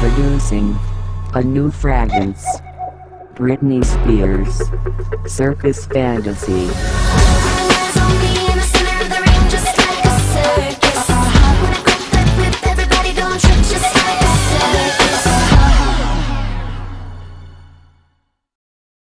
Introducing a new fragrance. Britney Spears. Circus Fantasy.